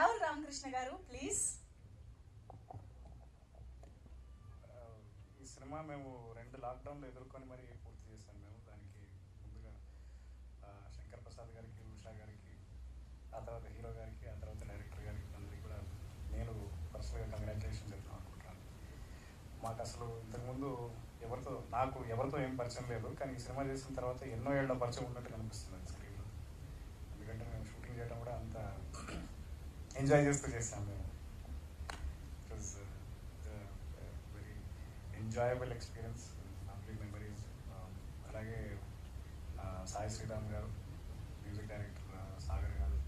రాహుల్ రామకృష్ణ గారు ప్లీజ్ ఈ సినిమా మేము రెండు లాక్డౌన్లు ఎదుర్కొని మరి పూర్తి చేశాం మేము. దానికి ముందుగా శంకర్ ప్రసాద్ గారికి ఉషా గారికి ఆ తర్వాత హీరో గారికి ఆ తర్వాత డైరెక్టర్ గారికి అందరికీ కూడా నేను పర్సనల్గా కంగ్రాచులేషన్ చెప్తాను అనుకుంటున్నాను. మాకు అసలు ఇంతకుముందు ఎవరితో నాకు ఎవరితో ఏం పరిచయం లేదు కానీ ఈ సినిమా చేసిన తర్వాత ఎన్నో ఏళ్ళ పరిచయం ఉన్నట్టు కనిపిస్తుంది స్క్రీన్లో ఎందుకంటే మేము షూటింగ్ చేయడం కూడా ఎంజాయ్ చేస్తూ చేసాం మేము it was very enjoyable experience lovely memories అలాగే సాయి శ్రీరామ్ గారు మ్యూజిక్ డైరెక్టర్ సాగర్ గారు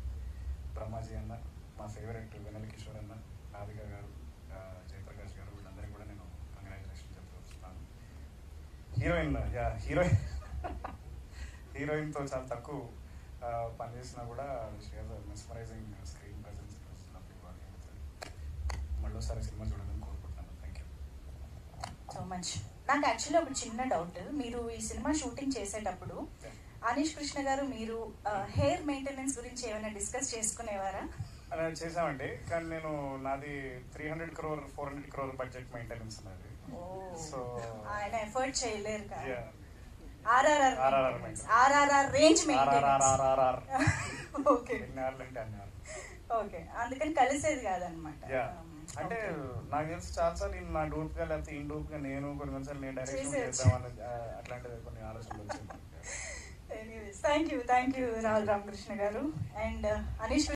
బ్రహ్మాజీ అన్న మా ఫేవరెట్ వెనల్ కిషోర్ అన్న రాధిక గారు జయప్రకాష్ గారు వీళ్ళందరికీ కూడా నేను కంగ్రాచులేషన్ చెప్తూ వస్తున్నాను హీరోయిన్ యా హీరోయిన్ హీరోయిన్తో చాలా తక్కువ పనిచేసినా కూడా మెస్మరైజింగ్ స్క్రీన్ సినిమా చూడాలని కోరుకుంటున్నాను థ్యాంక్ యూ సో మచ్ నాకు యాక్చువల్లీ ఒక చిన్న డౌట్ మీరు ఈ సినిమా షూటింగ్ చేసేటప్పుడు అనీష్ కృష్ణ గారు మీరు హెయిర్ మెయింటెనెన్స్ గురించి ఏమైనా డిస్కస్ చేసుకునేవారా అలా చేసామండి కానీ నేను నాది three hundred crore four hundred crore budget maintenance నాది సో ఆయన ఎఫర్ట్ చేయలేరు. RRR RRR range maintenance okay okay అందుకని కలిసేది కాదనమాట అంటే నాకు తెలిసి చాలాసార్లు నేను నా డూప్గా లేకపోతే ఇన్ డూప్గా నేను కొన్ని కొన్నిసార్లు నేను డైరెక్షన్. చేద్దామని ఆ, అట్లాంటివి కొన్ని ఆలోచనలు వచ్చింది thank you thank you Rahul Ramakrishna గారు. అండ్ అనీష్